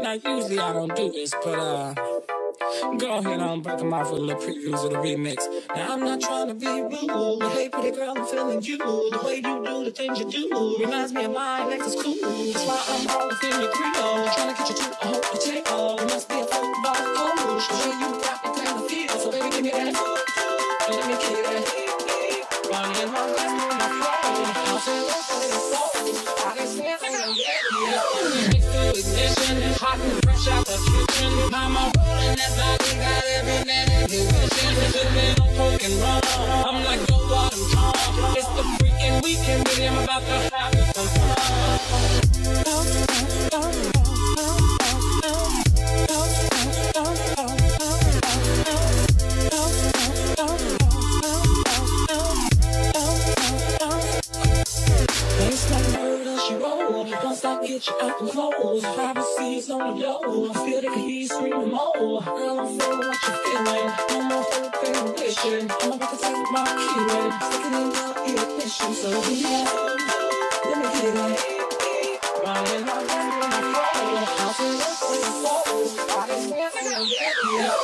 Now, usually I don't do this, but uh, go ahead and break them off with a little previews of the remix. Now, I'm not trying to be rude, but hey, pretty girl, I'm feeling you. The way you do the things you do reminds me of my next is cool. That's why I'm all within your grill, trying to get you to a potato. You must be a football coach, the way you got me kind of feel. So, baby, give me that. Let me kill it. Running my on my. I'll say, what's the soul? I can sense it. Ignition, hot and fresh out the kitchen. Mama rolling that body, got every man in his vision. Once I get you out the clothes, privacy's on the low. I feel the heat screaming more. Girl, I'm feeling what you're feeling. No more hoping, wishing. I'm about to take my killing. Sticking in your ignition, so yeah. Let me get it. Running my hands on my phone. I'll up when it falls. I can sense it, yeah.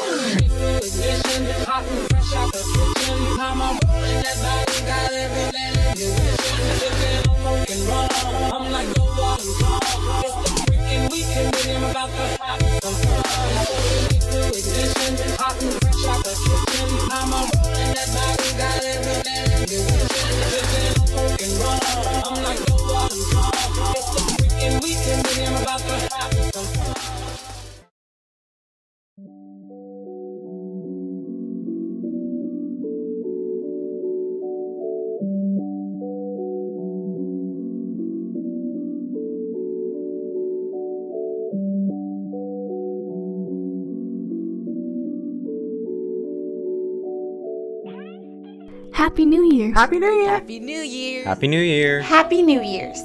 Ignition, hot and fresh out the kitchen. Mama rolling that body, got every man in your vision. Sipping on coke and rum. Weekend, Happy New Year. Happy New Year. Happy New Year. Happy New Year. Happy New Year's.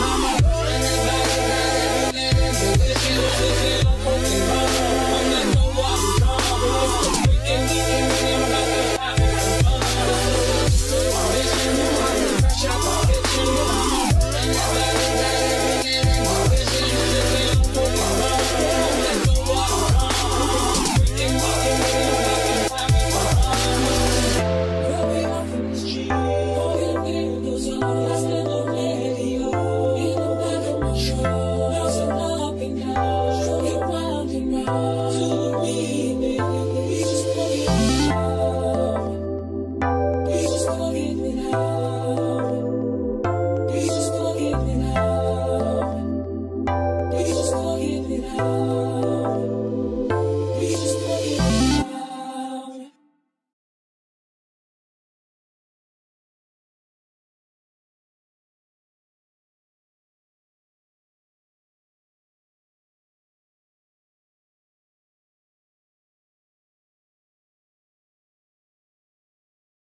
Mama You.